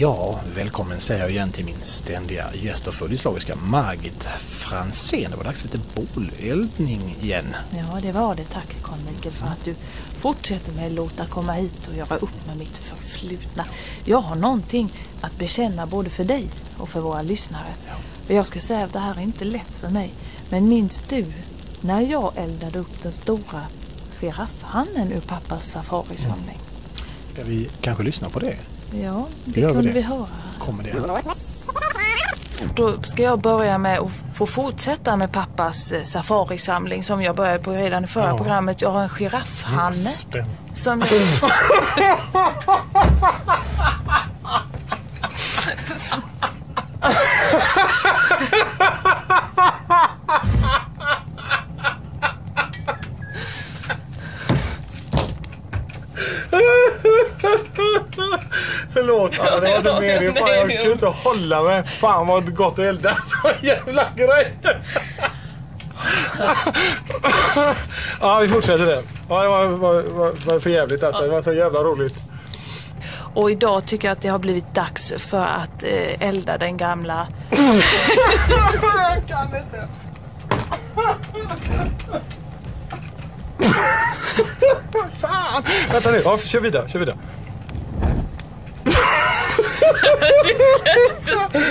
Ja, välkommen säger jag igen till min ständiga gäst och följeslagiska Margit Fransén. Det var dags för lite båleldning igen. Ja, det var det. Tack Carl Mikael för att du fortsätter med att låta komma hit och göra upp med mitt förflutna. Jag har någonting att bekänna både för dig och för våra lyssnare. Och jag ska säga att det här är inte lätt för mig. Men minns du när jag eldade upp den stora giraffhannen ur pappas safarisamling? Ska vi kanske lyssna på det? Ja, det gör vi kunde det. vi höra. Kommer det? Då ska jag börja med att få fortsätta med pappas eh, safarisamling som jag började på redan i förra Ja. programmet. Jag har en giraffhanne. Spänn. Som Förlåt Anna, det var inte meningen. Fan, jag kunde inte hålla mig. Fan vad gott att elda så jävla grej. ja, vi fortsätter det. Ja, det var, var, var, var för jävligt alltså. Det var så jävla roligt. Och idag tycker jag att det har blivit dags för att eh, elda den gamla... Vänta nu, ja, kör vidare. Kör vidare.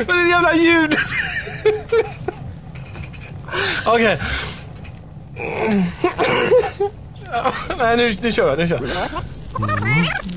Vad är det jävla ljud? Okej. Nej, nu, nu kör jag. Nu kör jag.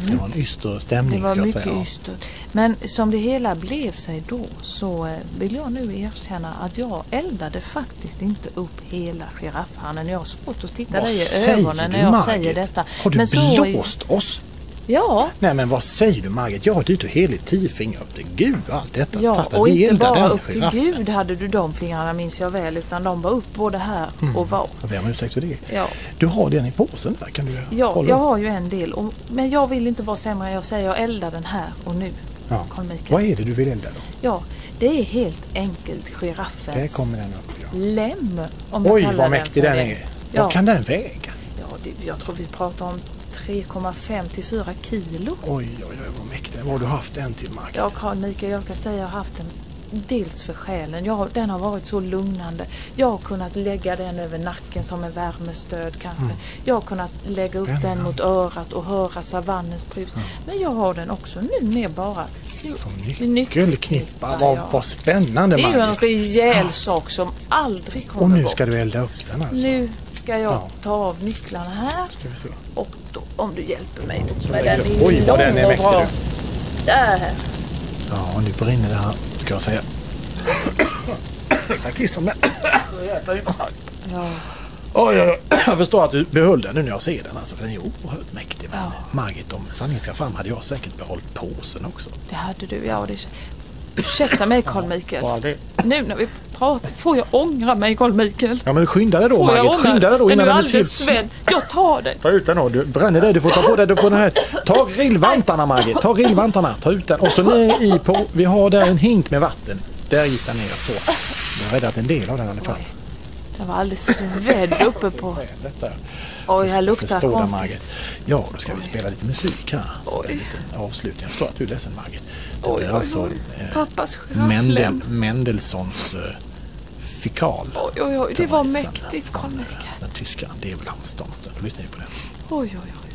Det var en yster Det stämning var ska jag mycket säga. ystert. Men som det hela blev sig då så eh, vill jag nu erkänna att jag eldade faktiskt inte upp hela giraffhannen. Jag har svårt att titta Vad dig i säger ögonen du när jag Margit? säger detta. Har du Men så- blåst oss? Ja, Nej men vad säger du Margit? Jag har dit och heligt tio fingrar upp till Gud och allt detta. Ja, Fattar, och inte bara den upp till giraffen. Gud hade du de fingrarna minns jag väl utan de var upp både här Mm. och var. Jag ber om ursäkt för det. Ja, Du har den i påsen där, kan du ja hålla jag upp? har ju en del och, men jag vill inte vara sämre jag säger jag eldar den här och nu. Ja. Vad är det du vill elda då? Ja, det är helt enkelt giraffens Där kommer den upp. Ja. lem. Om Oj vad den mäktig den det. är. Ja. Vad kan den väga? Ja, det, jag tror vi pratar om 3,5 till 4 kilo. Oj, oj, oj vad mäktig den var. Du har haft en till Margit. Ja, Carl Mikael, jag kan säga att jag har haft den dels för själen. Jag, har- den har varit så lugnande. Jag har kunnat lägga den över nacken som en värmestöd kanske. Jag har kunnat lägga upp den Mm. Mot örat och höra savannens brus. Men jag har den också nu mer bara Som nyckelknippa. Vad, ja. vad spännande Det är ju en rejäl sak som aldrig kommer Och nu bort. ska du elda upp den alltså. Nu ska jag Ja. ta av nycklarna här och då, om du hjälper mig nu med den Oj, vad den är mäktig du. Där. Ja, nu brinner det här ska jag säga. Jag kissar med. Ja. Oj, oj, oj. Jag förstår att du behöll den nu när jag ser den alltså, för den är oerhört mäktig. Men Ja. Margit, om sanningen ska fram hade jag säkert behållit påsen också. Det hade du, ja. Det... Ursäkta mig Carl Mikael. Bara det. Nu när vi pratar, får jag ångra mig Carl Mikael? Ja men skynda dig då Får Margit, skynda dig då innan den är slut. svedd. Jag tar den. Ta ut den då, du bränner dig. Du får ta på dig, du får den här. Ta grillvantarna Margit, ta grillvantarna, ta ut den. Och så ner i på, vi har där en hink med vatten. Där gick den ner så. Jag har räddat en del av den i alla fall. Jag var alldeles svedd uppe på... Oj, här luktar konstigt. Margit. Ja, då ska vi spela lite musik här. Oj. en liten avslutning. Jag förstår att du är ledsen Margit. Det Oj, är oj, alltså oj. eh, Pappas Mendel, girafflem. Fikal. Oj, oj, oj. Det var mäktigt Carl från, eh, Mikael. Den tyska Develhamnsstaten. Då lyssnar vi på den. Oj, oj, oj.